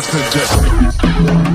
watch the jet.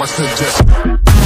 I suggest.